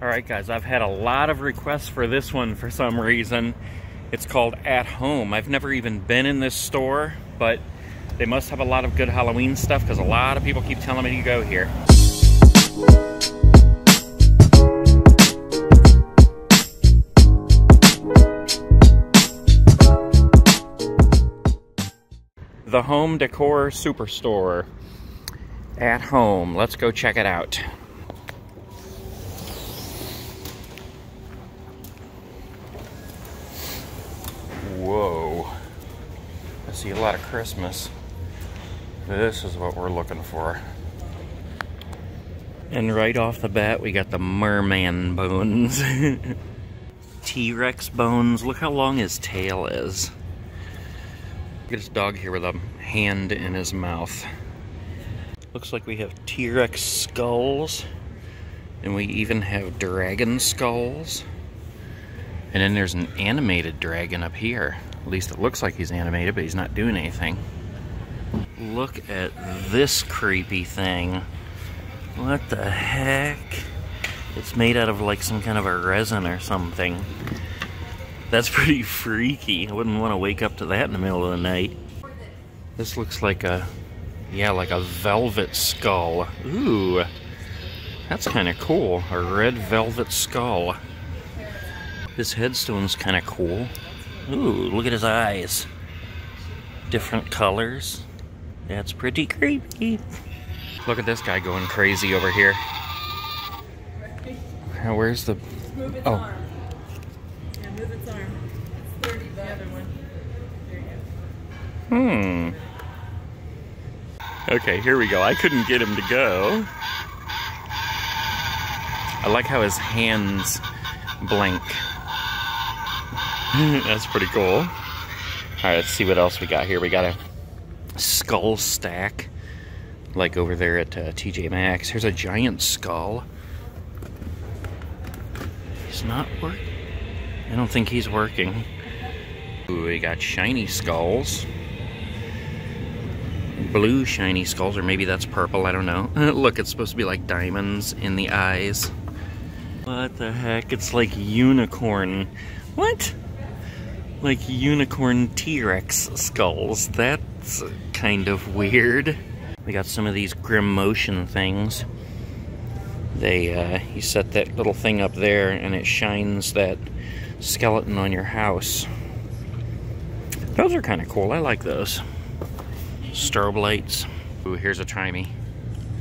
Alright guys, I've had a lot of requests for this one for some reason. It's called At Home. I've never even been in this store, but they must have a lot of good Halloween stuff because a lot of people keep telling me to go here. The Home Decor Superstore. At home. Let's go check it out. Whoa. I see a lot of Christmas. This is what we're looking for. And right off the bat, we got the merman bones. T-Rex bones. Look how long his tail is. Look at this dog here with a hand in his mouth. Looks like we have T-Rex skulls. And we even have dragon skulls. And then there's an animated dragon up here. At least it looks like he's animated, but he's not doing anything. Look at this creepy thing. What the heck? It's made out of like some kind of a resin or something. That's pretty freaky. I wouldn't want to wake up to that in the middle of the night. This looks like a, yeah, like a velvet skull. Ooh, that's kind of cool. A red velvet skull. This headstone's kind of cool. Ooh, look at his eyes. Different colors. That's pretty creepy. Look at this guy going crazy over here. Now, where's the... Move its Oh. arm. Yeah, move its arm. It's 30 the other one. There you Hmm. Okay, here we go. I couldn't get him to go. I like how his hands blink. That's pretty cool. Alright, let's see what else we got here. We got a skull stack, like over there at uh, TJ Maxx. Here's a giant skull. He's not working. I don't think he's working. Ooh, we got shiny skulls blue shiny skulls, or maybe that's purple, I don't know. Look, it's supposed to be like diamonds in the eyes. What the heck? It's like unicorn. What? Like unicorn T-Rex skulls. That's kind of weird. We got some of these Grim Motion things. They, uh, you set that little thing up there and it shines that skeleton on your house. Those are kind of cool. I like those strobe lights. Ooh, here's a Trimey.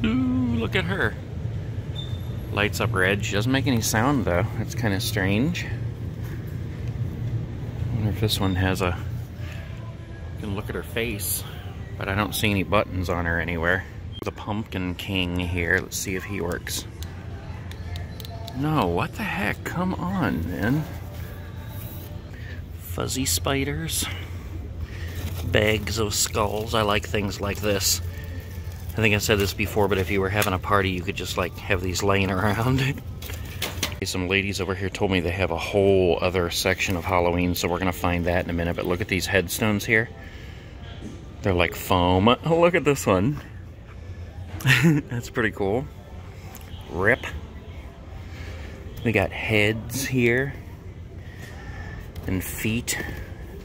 Ooh, look at her. Lights up red. She doesn't make any sound though. That's kind of strange. Wonder if this one has a. You can look at her face, but I don't see any buttons on her anywhere. The Pumpkin King here. Let's see if he works. No, what the heck? Come on, man. Fuzzy spiders bags of skulls. I like things like this. I think I said this before, but if you were having a party, you could just like have these laying around. Some ladies over here told me they have a whole other section of Halloween, so we're gonna find that in a minute. But look at these headstones here. They're like foam. Oh, look at this one. That's pretty cool. Rip. We got heads here, and feet,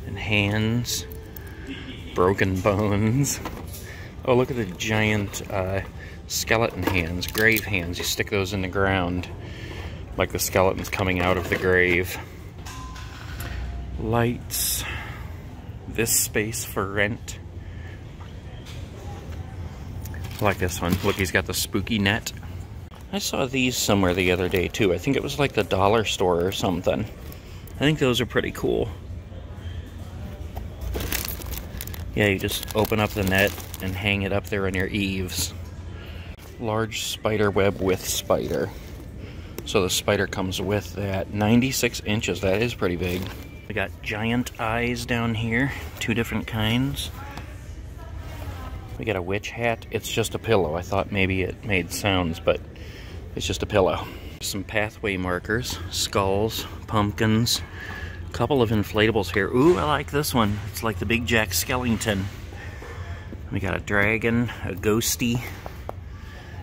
and hands broken bones. Oh, look at the giant uh, skeleton hands, grave hands. You stick those in the ground like the skeleton's coming out of the grave. Lights. This space for rent. I like this one. Look, he's got the spooky net. I saw these somewhere the other day too. I think it was like the dollar store or something. I think those are pretty cool. Yeah, you just open up the net and hang it up there on your eaves. Large spider web with spider. So the spider comes with that. 96 inches, that is pretty big. We got giant eyes down here, two different kinds. We got a witch hat. It's just a pillow. I thought maybe it made sounds, but it's just a pillow. Some pathway markers, skulls, pumpkins, a couple of inflatables here. Ooh, I like this one. It's like the Big Jack Skellington. We got a dragon, a ghosty,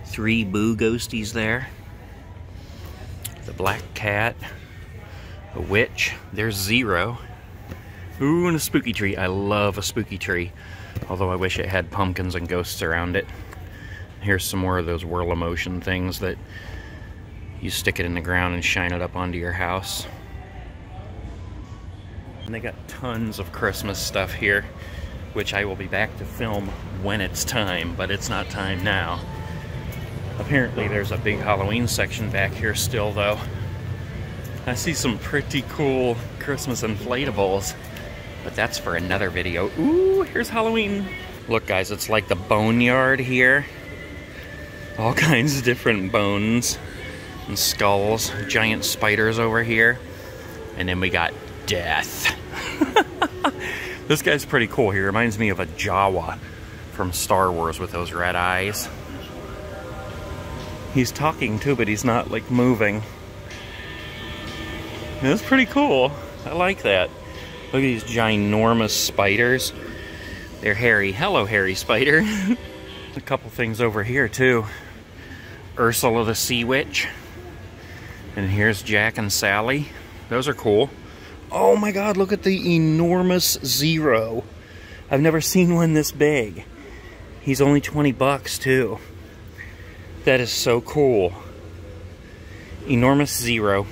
three boo ghosties there. Black cat, a witch. There's zero. Ooh, and a spooky tree. I love a spooky tree. Although I wish it had pumpkins and ghosts around it. Here's some more of those whirl motion things that you stick it in the ground and shine it up onto your house. And they got tons of Christmas stuff here, which I will be back to film when it's time, but it's not time now. Apparently there's a big Halloween section back here still though. I see some pretty cool Christmas inflatables, but that's for another video. Ooh, here's Halloween. Look guys, it's like the boneyard here. All kinds of different bones and skulls, giant spiders over here. And then we got death. this guy's pretty cool. He reminds me of a Jawa from Star Wars with those red eyes. He's talking too, but he's not like moving. That's pretty cool. I like that. Look at these ginormous spiders. They're hairy. Hello, hairy spider. A couple things over here too. Ursula the Sea Witch. And here's Jack and Sally. Those are cool. Oh my god, look at the enormous Zero. I've never seen one this big. He's only 20 bucks too. That is so cool. Enormous Zero.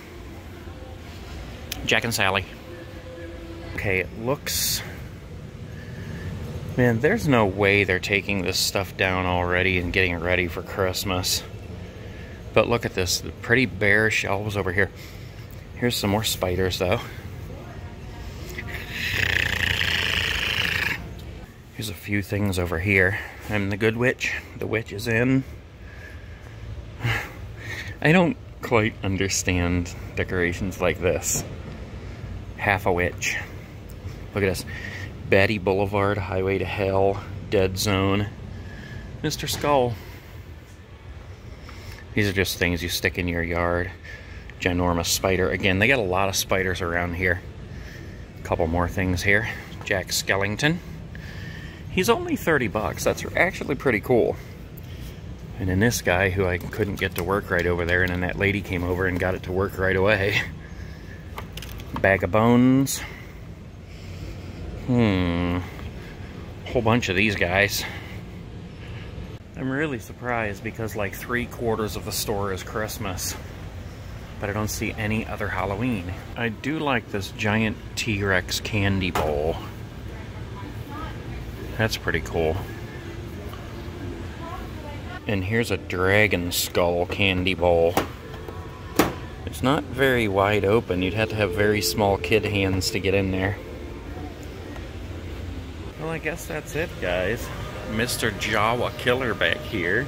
Jack and Sally. Okay, it looks... Man, there's no way they're taking this stuff down already and getting it ready for Christmas. But look at this, the pretty bare shelves over here. Here's some more spiders, though. Here's a few things over here. I'm the good witch. The witch is in. I don't quite understand decorations like this. Half a witch. Look at this. Batty Boulevard, Highway to Hell, Dead Zone, Mr. Skull. These are just things you stick in your yard. Ginormous spider. Again, they got a lot of spiders around here. A couple more things here. Jack Skellington. He's only 30 bucks. That's actually pretty cool. And then this guy who I couldn't get to work right over there, and then that lady came over and got it to work right away. Bag of bones. Hmm. Whole bunch of these guys. I'm really surprised because like three quarters of the store is Christmas. But I don't see any other Halloween. I do like this giant T-Rex candy bowl. That's pretty cool. And here's a dragon skull candy bowl. It's not very wide open. You'd have to have very small kid hands to get in there. Well, I guess that's it, guys. Mr. Jawa Killer back here.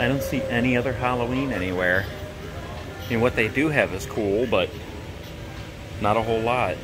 I don't see any other Halloween anywhere. I mean, what they do have is cool, but not a whole lot.